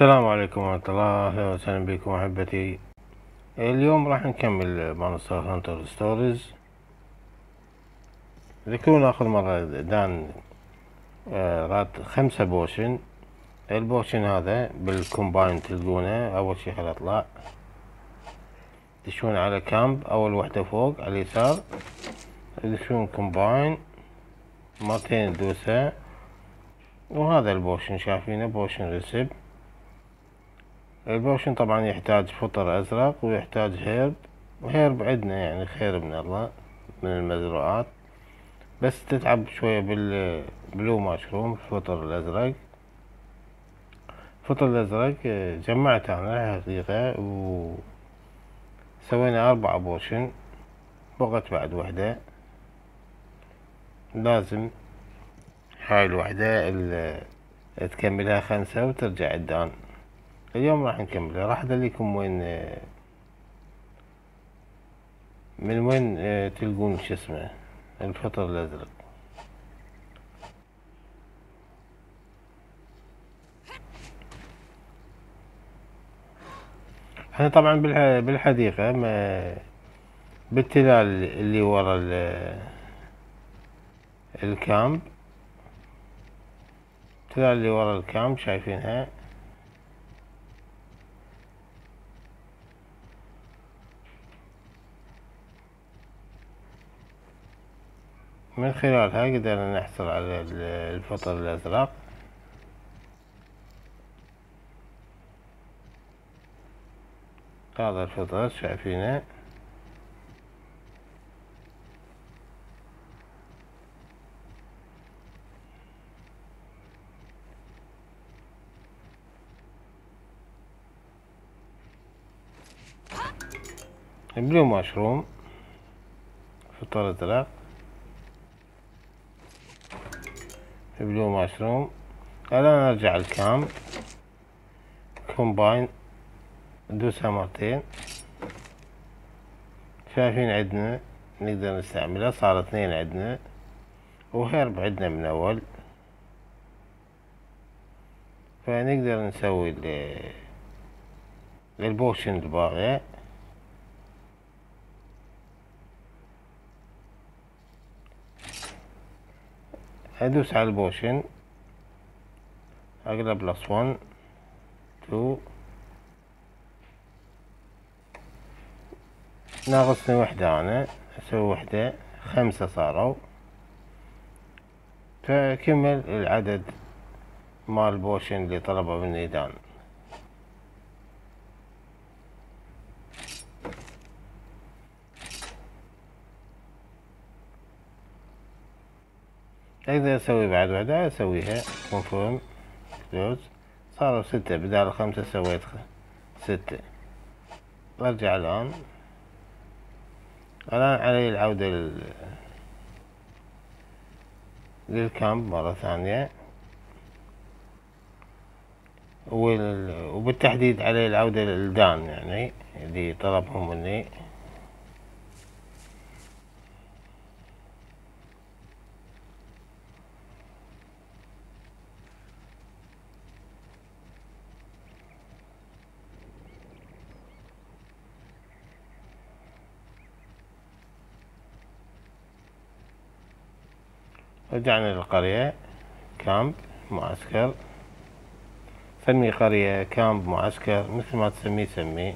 السلام عليكم ورحمة الله أهلا وسهلا بكم أحبتي. اليوم راح نكمل Monster Hunter Stories ذكرونا آخر مرة دان آه، راد خمسة potion. ال potion هذا بال combine تلقونه أول شي خل أطلع. تدشون على camp أول وحدة فوق على اليسار. تدشون combine مرتين تدوسها وهذا ال potion شايفينه potion recipe ال potion طبعا يحتاج فطر أزرق ويحتاج herb. و herb عندنا يعني خير من الله من المزروعات. بس تتعب شوية بال blue mushroom الفطر الأزرق. الفطر الأزرق جمعته أنا حقيقة و سوينا أربع potion. بقت بعد وحدة. لازم هاي الوحدة تكملها خمسة وترجع الدان اليوم راح نكمل. راح ادليكم وين من وين تلقون شو اسمه الفطر الأزرق. إحنا طبعا بالحديقة ما بالتلال اللي ورا الكامب. التلال اللي ورا الكامب شايفينها. من خلالها قدرنا نحصل على الفطر الأزرق. هذا الفطر شايفينه. بلو مشروم فطر أزرق. بلو مشروم الان نرجع الكامب combine ندوسها مرتين. شايفين عندنا نقدر نستعملها صار اثنين عندنا و herb عندنا من أول. فنقدر نسوي ال potion الباقية ادوس على ال potion اقلب plus one two. ناقصني وحدة أنا. أسوي وحدة. خمسة صاروا. فكمل العدد مال ال potion اللي طلبه مني دان. أقدر أسوي بعد وحدة أسويها confirm close صاروا ستة بدال الخمسة سويت ستة. برجع الآن. الآن علي العودة لل لل camp مرة ثانية. وبالتحديد علي العودة للدان يعني اللي طلبهم مني. رجعنا للقرية. كامب معسكر. سمي قرية كامب معسكر مثل ما تسميه سميه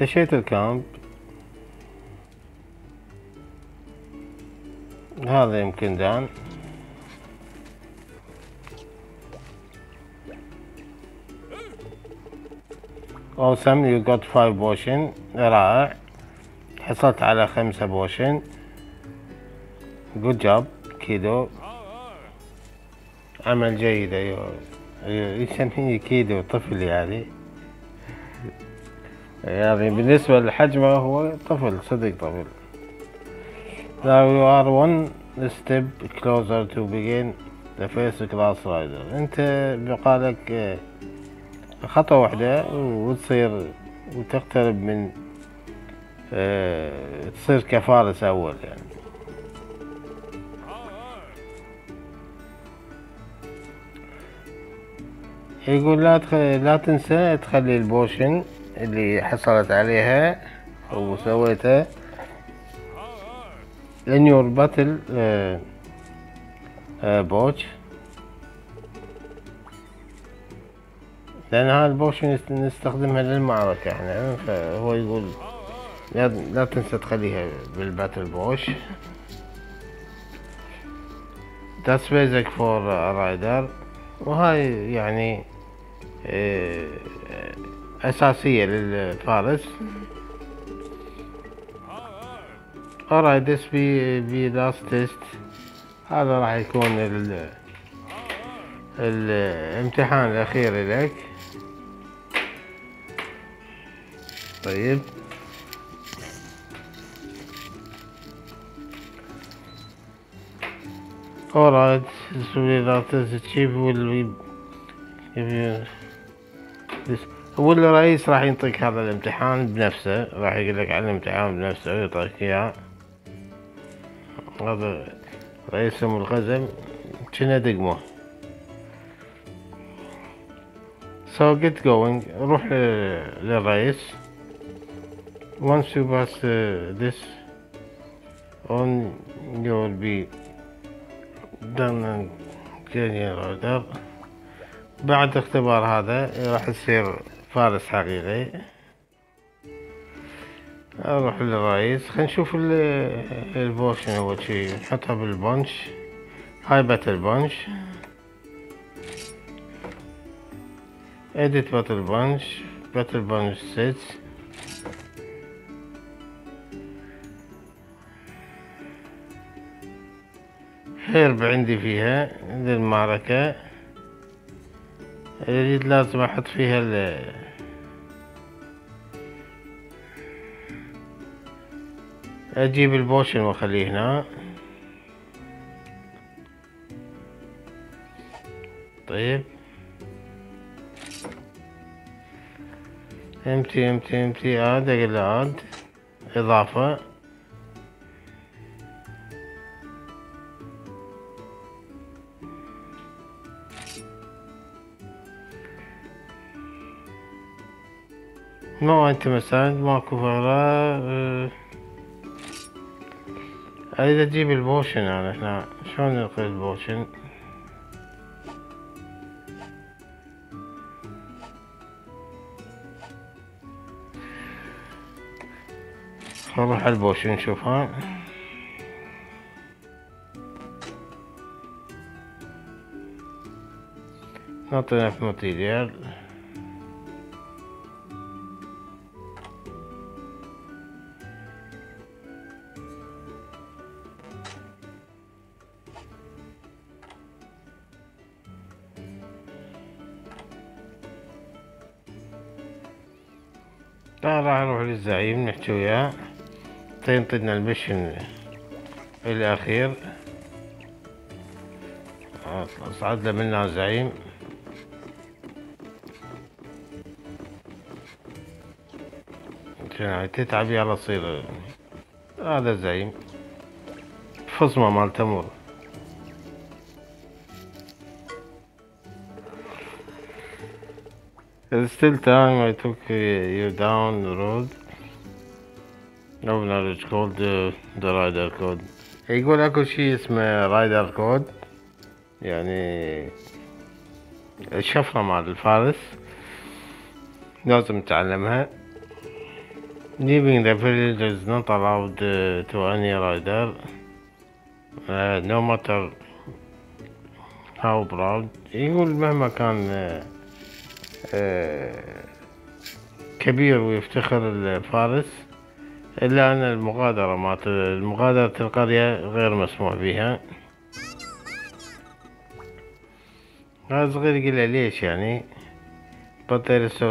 دشيت الكامب. هذا يمكن دان. Awesome you got five potion رائع. حصلت على خمسة potion. Good job kiddo. عمل جيد أيوه. يسميني kiddo طفل يعني. يعني بالنسبة لحجمه هو طفل صدق طفل. Now you are one step closer to begin the first class rider. أنت بقالك خطوة واحدة وتصير وتقترب من آه تصير كفارس أول يعني. يقول لا تخ... لا تنسى تخلي البوشن اللي حصلت عليها أو سويتها in your battle uh, uh, لأن هذا ال potion نستخدمها للمعركة إحنا فهو يقول لا, لا تنسى تخليها بال battle pouch. Basic for a rider. وهاي يعني آه، أساسية للفارس. Alright this be be last test. هذا راح يكون ال الامتحان الأخير لك. طيب. Alright this will be last test achieve will be give you هو الرئيس راح ينطيك هذا الامتحان بنفسه راح يقول لك على الامتحان بنفسه ويعطيك إياه. هذا رئيس الغزم كنا دقمه. So get going. روح للرئيس. Once you pass uh, this on you'll be done and getting order. بعد اختبار هذا راح تصير فارس حقيقي. أروح للرئيس. خلينا نشوف البوشن أول شي. نحطها بالبنش هاي باتل بنش اديت باتل بنش باتل بنش سيتس herb عندي فيها للمعركة اليد لازم أحط فيها ال أجيب ال potion وأخليه هنا. طيب. empty empty empty add أقول add إضافة. ما أنت مساعد ماكو فراغ أه. أريد أجيب ال potion أنا هنا. شلون نلقي ال potion؟ نروح على البوشن نشوفها نعطينا في ماتيريال. نحكي وياه تنطينا المشن الأخير. صعد له منا زعيم. تتعب يلا تصير هذا الزعيم فصمة مال تمر. It's still time I took uh, you down the road. no knowledge code the rider code. يقول اكو شيء اسمه rider code. يعني الشفرة مال الفارس. لازم تعلمها. Leaving the village is not allowed to any rider uh, آه، no matter how يقول مهما كان آه، آه، كبير ويفتخر الفارس. إلا أن المغادرة مالت المغادرة القرية غير مسموح بها. هذا صغير يقول ليش يعني؟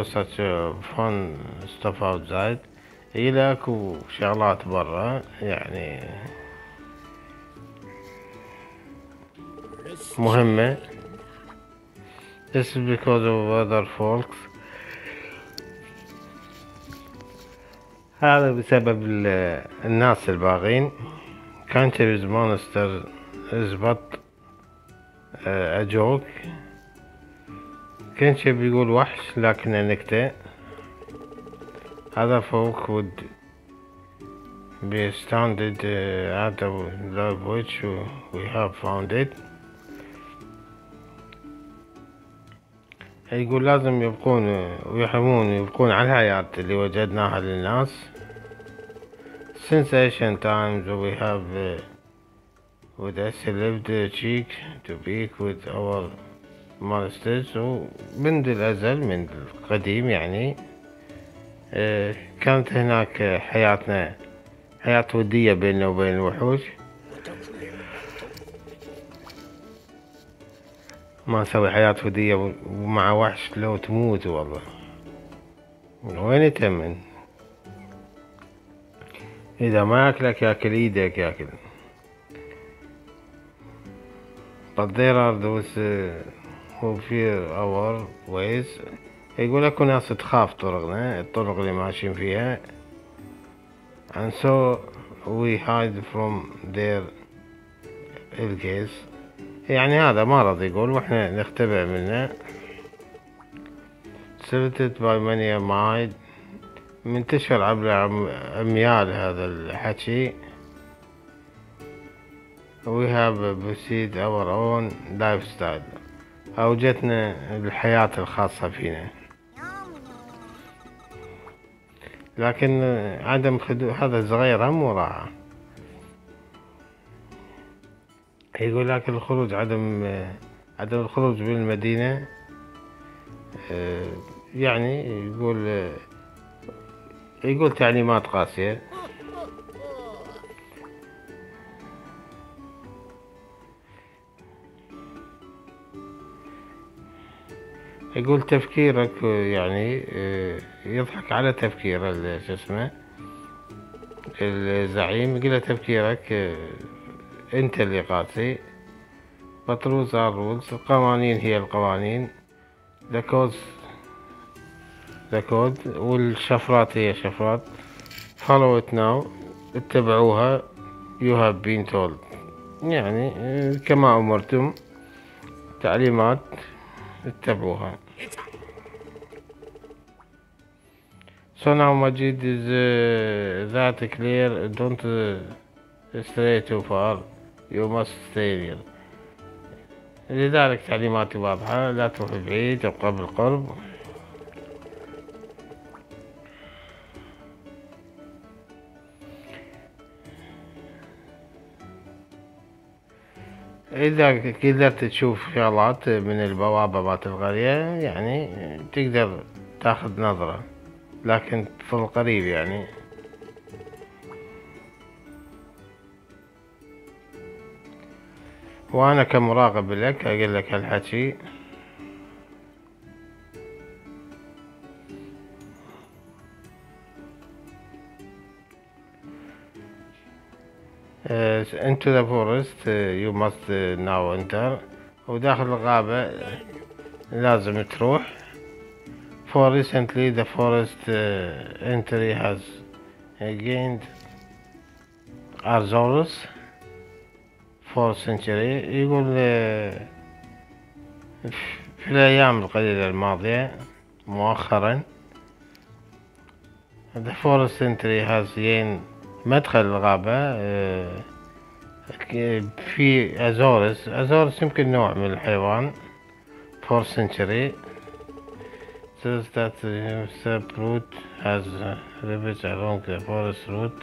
such a fun stuff outside يقول أكو شغلات برا يعني مهمة. This is because of other folks هذا بسبب الناس الباغين. كان تبز مونستر زبط أجوك. كان شي بيقول وحش لكنه نكتة هذا فوق would be standard uh, out of love which we have يقول لازم يبقون ويحمون يبقون على الحياة اللي وجدناها للناس. Ancient times we have uh, with us lived cheek to beak with our monsters ومنذ الأزل من القديم يعني كانت هناك حياتنا حياة ودية بيننا وبين الوحوش ما نسوي حياة ودية ومع وحش لو تموت والله. من وين يتمن؟ إذا ما ياكلك ياكل إيدك ياكل. But there are those uh, who fear our ways. يقول اكو ناس تخاف طرقنا الطرق اللي ماشيين فيها. And so we hide from their gaze يعني هذا مرض يقول وإحنا نختبئ منه. سلتت باي ماني مايد منتشر عبر أميال هذا الحكي. We have proceed our own lifestyle. أوجتنا الحياة الخاصة فينا. لكن عدم خدو هذا صغير هم وراها يقول لك الخروج عدم عدم الخروج من المدينة يعني يقول يقول تعليمات قاسية يقول تفكيرك يعني يضحك على تفكير شو اسمه الزعيم. يقول تفكيرك أنت اللي قاسي. Rules are rules. القوانين هي القوانين. The codes the code والشفرات هي شفرات follow it now اتبعوها you have been told يعني كما أمرتم تعليمات اتبعوها So now Majid is uh, that clear don't uh, stray too far you must stay here لذلك تعليماتي واضحة لا تروح بعيد ابقى بالقرب إذا قدرت تشوف شغلات من البوابة مالت القرية يعني تقدر تاخذ نظرة لكن في القريب يعني. وأنا كمراقب لك أقول لك هالحكي. Into the forest you must now enter وداخل الغابة لازم تروح for recently the forest entry has gained Arzorus for century يقول في الأيام القليلة الماضية مؤخرا the forest entry has gained مدخل الغابة في أزورس أزورس يمكن نوع من الحيوان for century says that the root has ravaged along the forest route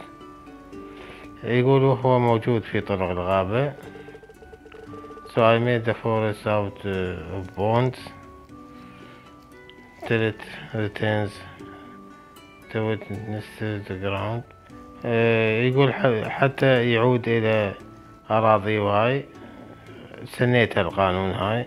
يقولوا هو موجود في طرق الغابة so I made the forest out of bones till it returns to witness the ground يقول حتى يعود إلى أراضي وهاي سنيت القانون هاي.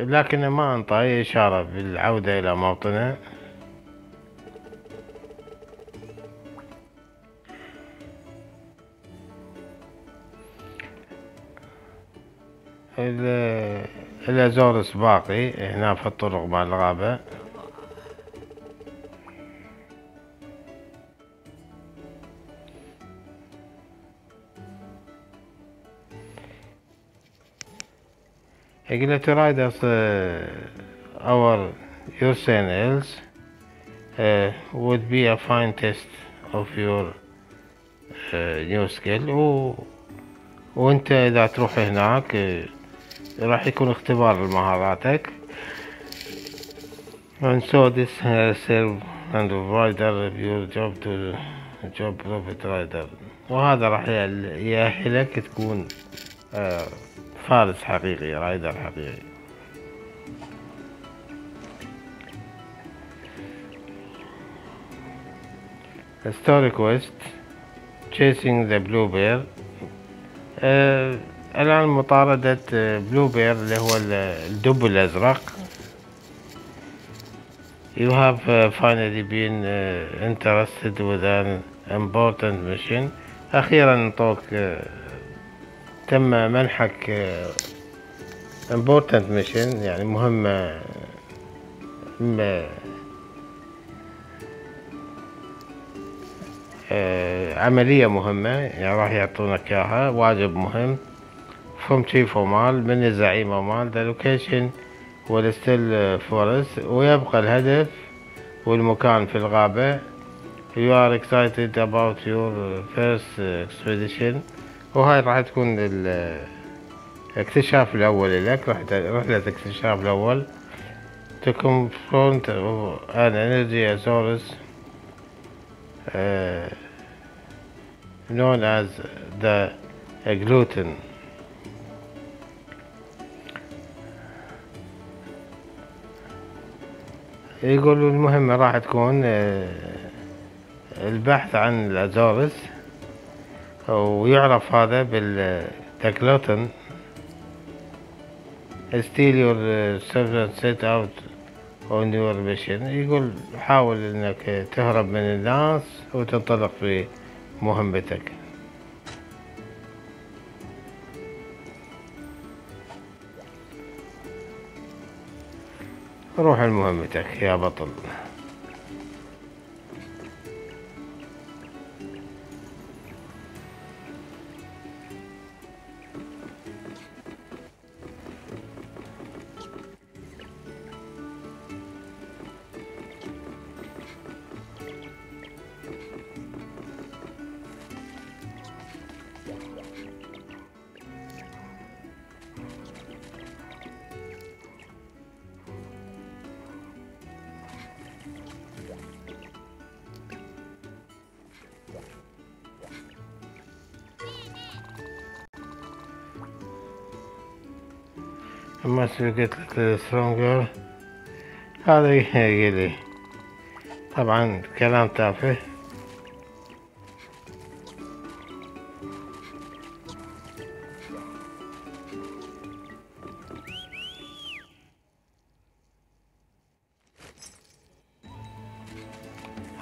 لكن ما أنطى أي إشارة بالعودة إلى موطنه. الا زورس باقي هنا في الطرق مال الغابة. اقلة رايدرز آه، اور يورسين ايلز آه، would be a fine test of your آه، new skill. وانت إذا تروح هناك راح يكون اختبار لمهاراتك and so this uh, serve and provider your job to job profit rider وهذا راح يأهلك تكون uh, فارس حقيقي رايدر حقيقي story quest chasing the blue bear آه الآن مطاردة blue bear اللي هو الدب الأزرق. You have uh, finally been uh, entrusted with an important mission أخيرا انطوك تم منحك important mission يعني مهمة عملية مهمة يعني راح يعطونك إياها واجب مهم. From chief أمال من الزعيم أمال the location والستيل forest ويبقى الهدف والمكان في الغابة you are excited about your first expedition وهاي راح تكون الاكتشاف الأول لك رحلة الاكتشاف الأول to confront an energy source uh, known as the gluten يقولوا المهمة راح تكون البحث عن الأزورس ويعرف هذا بالتكلوتن steal your servant set out on your يقول حاول إنك تهرب من الناس وتنطلق في مهمتك. روح لمهمتك يا بطل. Must you get stronger هذا يقلي طبعا كلام تافه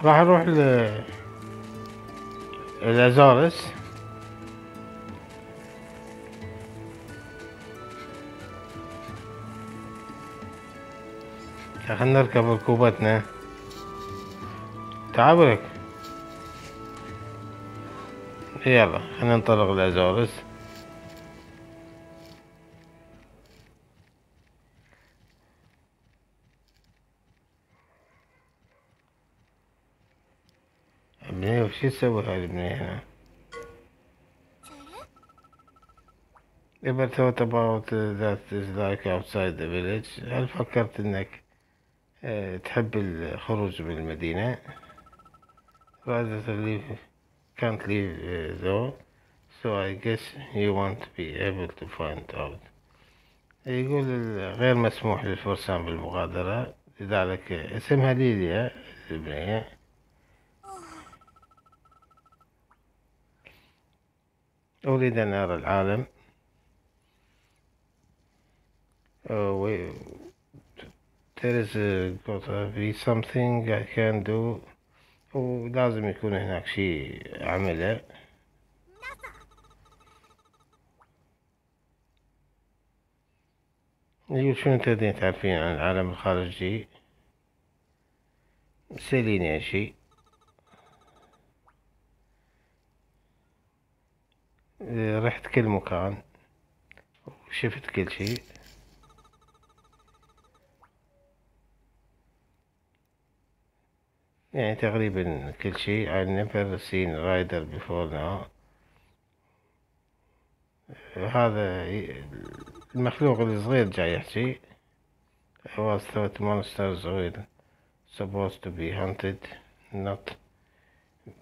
راح أروح ل الازورس خلينا نركب ركوبتنا تعال يلا خلينا ننطلق لأزورس. ابنية وش يسوي هاي البنية هنا؟ Ever thought about that is like outside the village هل فكرت إنك تحب الخروج من المدينة rather leave can't leave though so I guess you want to be able to find out. يقول غير مسموح للفرسان بالمغادرة. لذلك اسمها ليليا البنية أريد أن أرى العالم. There is got to be something I can do. ولازم يكون هناك شيء أعمله. يقول شنو تريدين تعرفين عن العالم الخارجي؟ سأليني شي رحت كل مكان وشفت كل شي يعني تقريبا كل شي I never seen rider before now هذا المخلوق الصغير جاي يحكي was thought monsters were supposed to be hunted not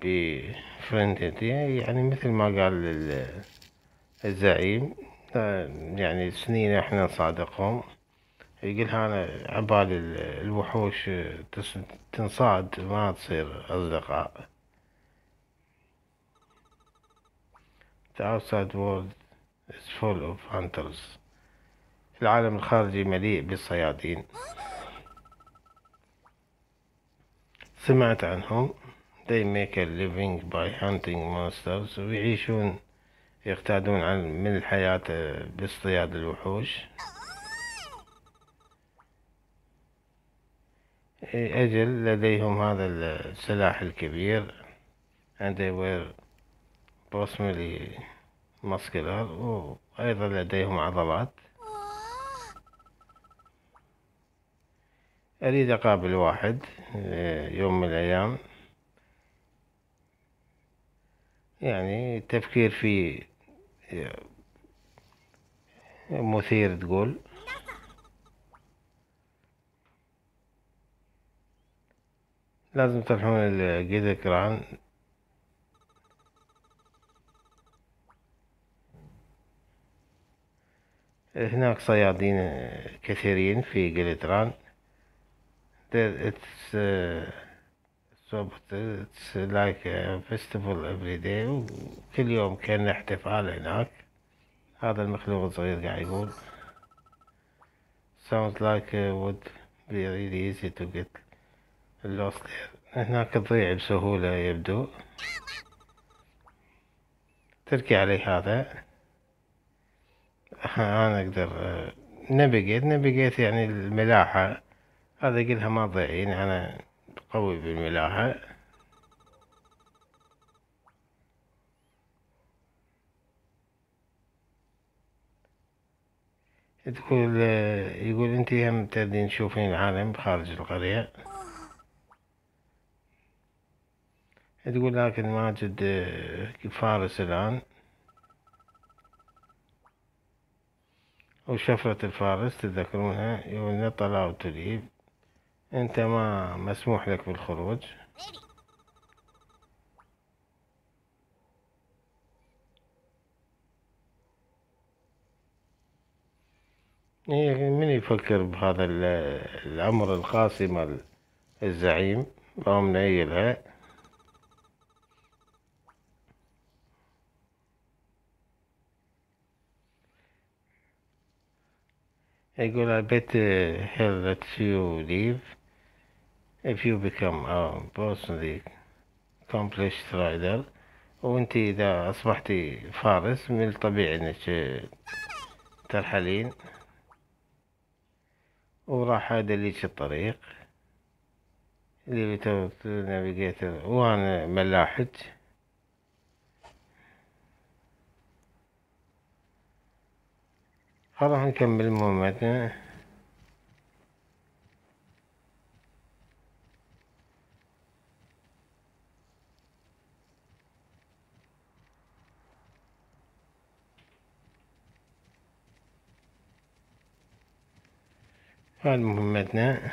be friended يعني مثل ما قال الزعيم يعني سنين إحنا نصادقهم يقول أنا عبالي الوحوش تنصاد ما تصير أصدقاء. The outside world is full of hunters. العالم الخارجي مليء بالصيادين. سمعت عنهم. They make a living by hunting monsters. ويعيشون يقتادون عن من الحياة باصطياد الوحوش. أجل لديهم هذا السلاح الكبير. And they were possibly muscular وأيضا لديهم عضلات. أريد أقابل واحد يوم من الأيام. يعني التفكير فيه مثير تقول. لازم تروحون الجيزكران هناك صيادين كثيرين في جلتران it's uh, it's like a festival every وكل يوم كأن احتفال هناك. هذا المخلوق الصغير قاعد يقول sounds like it would be really easy to get lost هناك تضيع بسهولة يبدو. تركي علي هذا. أنا أقدر نبيجيت نبيجيت يعني الملاحة. هذا قلها ما تضيعين أنا قوي بالملاحة. تقول يقول أنت هم تريدين تشوفين العالم خارج القرية. تقول لكن ماجد فارس الآن. وشفرة الفارس تذكرونها يقول نطلع وتريب أنت ما مسموح لك بالخروج. إيه، من يفكر بهذا الأمر القاسي مال الزعيم؟ ما منيلها I bet hell that you leave. If you become a personally accomplished rider وانت إذا اصبحتي فارس من الطبيعي إنك ترحلين. وراح ادليك الطريق اللي to navigator وأنا ملاحج. خلاص نكمل مهمتنا هذه مهمتنا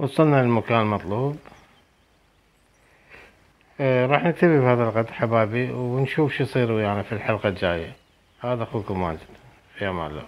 وصلنا للمكان المطلوب. آه راح نكتفي بهذا القدر حبايبي ونشوف شو يصير ويانا في الحلقة الجاية. هذا أخوكم ماجد. في أمان الله.